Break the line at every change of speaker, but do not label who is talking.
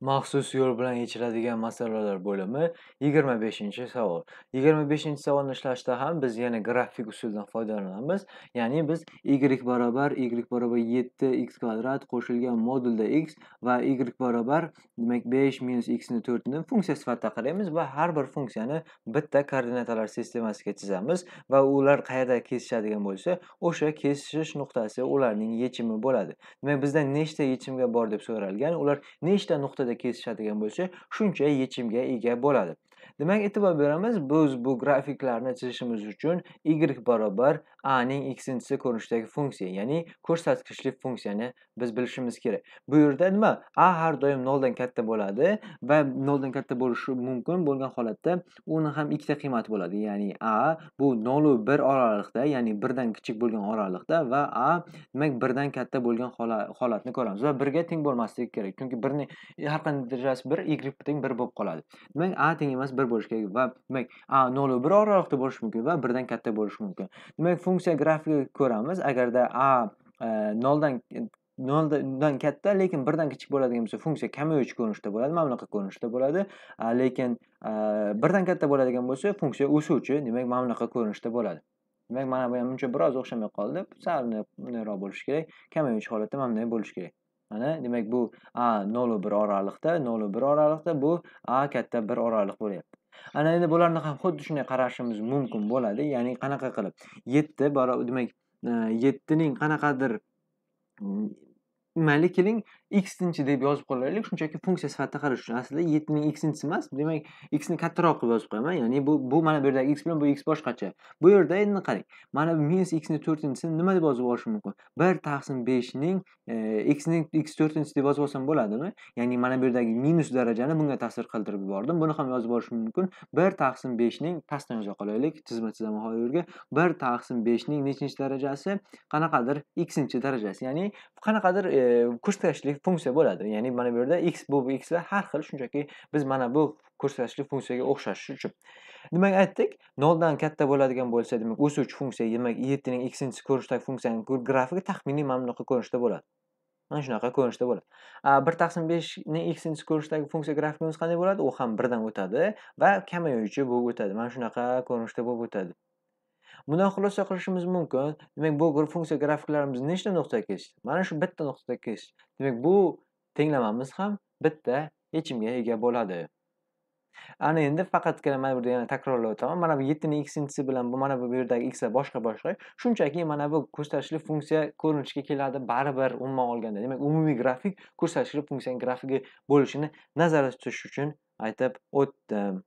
Maxsus yo'l bilan yechiladigan masalalar bo'limi 25-savol. 25-savolni ishlashda ham biz yana grafik usuldan foydalanamiz. Ya'ni biz y barobar y barobar 7x kvadrat qo'shilgan modulda x va y barobar demak 5 minus x ni 4 ni funksiya sifatida qaraymiz va har bir funksiyani bitta koordinatalar sistemasiga chizamiz va ular qayerda kesishadigan bo'lsa, o'sha kesishish nuqtasi ularning yechimi bo'ladi. Demak, bizdan nechta yechimga bor deb so'ralgan, ular nechta nuqtada kesishadigan bo'lsa, shuncha yechimga ega bo'ladi. Demak, e'tibor beramiz, biz bu grafiklarni chizishimiz uchun y barobar a ning ikkinchisi ko'rinishdagi funksiya, ya'ni ko'rsatkichli funksiyani biz bilishimiz kerak. Bu yerda nima? a har doim 0 dan katta bo'ladi va 0 dan katta bo'lishi mumkin bo'lgan holatda uni ham ikkita qiymati bo'ladi. Ya'ni a bu 0 bir 1 oraliqda, ya'ni 1 dan kichik bo'lgan oraliqda va a demak 1 dan katta bo'lgan holatni ko'ramiz va 1 ga teng bo'lmasligi kerak. Chunki 1 ning har qanday darajasi 1, y teng 1 bo'lib qoladi. Demak, a teng emas bir bo'lishi kerak va demak a 0 u 1 oraliqda bo'lishi mumkin va 1 dan katta bo'lishi mumkin. Demak, funksiya grafiga ko'ramiz. Agarda a e, 0 dan 0 dan katta, lekin 1 dan kichik bo'ladigan bo'lsa, funksiya kamayuvchi ko'rinishda bo'ladi, mana bunaqa ko'rinishda bo'ladi. Lekin e, 1 dan katta bo'ladigan bo'lsa, funksiya o'suvchi, demak, mana bunaqa ko'rinishda bo'ladi. Demak, mana bu ham uncha biroz o'xshamay qoldi. Sal bundayroq bo'lishi kerak. Kamayuvchi holatda mana bunday bo'lishi kerak. Mana demak bu a 0 bir 1 oraliqda, 0 bir 1 oraliqda, bu a katta 1 oraliq bo'lyapti. Ana endi bularni ham xuddi shunday qarashimiz mumkin bo'ladi. Ya'ni qanaqa qilib 7 baro demak e, 7 ning qanaqadir mm, mayli keling x tinchi deb yozib qo'yaylik. Shunchaki funksiya sifatida qarash uchun. Aslida 7 x tinchisi emas, demak x ni kattaroq qilib yozib qo'yaman. Ya'ni bu bu mana bu yerdagi x bilan bu x boshqacha. Bu yerda endi qarang. Mana bu minus x ni 4-chisini nima deb yozib olishim mumkin? 1 taqsim 5 ning e, x ning x 4-chi deb yozib olsam bo'ladimi? Ya'ni mana bu yerdagi minus darajani bunga ta'sir qildirib yubordim. Buni ham yozib olishim mumkin. 1 taqsim 5 ning pastdan yoza qolaylik. Chizma chizaman hozirgi bir 1 taqsim 5 ning nechinchi darajasi? Qanaqadir x-inchi darajasi. Ya'ni qanaqadir e, ko'rsatkichli funksiya bo'ladi. Ya'ni mana bu yerda x bu xlar har xil shunchaki biz mana bu ko'rsatkichli funksiyaga o'xshashi uchun. Demak, aytdik, 0 dan katta bo'ladigan bo'lsa, demak, o'suvchi funksiya, demak, 7 ning x-inchisi ko'rinishdagi funksiyaning grafiki taxminiy mana bunaqa ko'rinishda bo'ladi. Mana shunaqa ko'rinishda bo'ladi. 1 taqsim 5 ning x-inchisi ko'rinishdagi funksiya grafikimiz qanday bo'ladi? U ham birdan o'tadi va kamayuvchi bo'lib o'tadi. Mana shunaqa ko'rinishda bo'lib o'tadi. Bundan xulosa qilishimiz mumkin. Demak, bu funksiya grafiklarimiz nechta nuqtada kesishdi? Mana shu bitta nuqtada kesishdi. Demak, bu tenglamamiz ham bitta yechimga ega bo'ladi. Ana endi faqatgina mana bu yerda yana takrorlab o'taman. Mana bu 7 ning x-inchisi bilan bu mana bu yerdagi xlar boshqa-boshqa. Shunchaki mana bu ko'rsatishli funksiya ko'rinishga keladi baribir umuman olganda. Demak, umumiy grafik ko'rsatishli funksiyani grafigi bo'lishini nazarda tutish uchun aytib o'tdim.